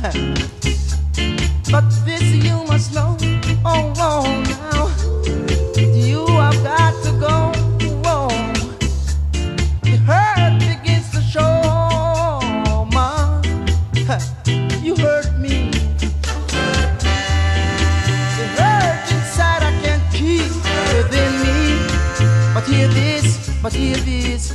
but this you must know. Oh, oh, now you have got to go. Oh, the hurt begins to show, ma. You hurt me. The hurt inside I can't keep within me. But hear this, but hear this.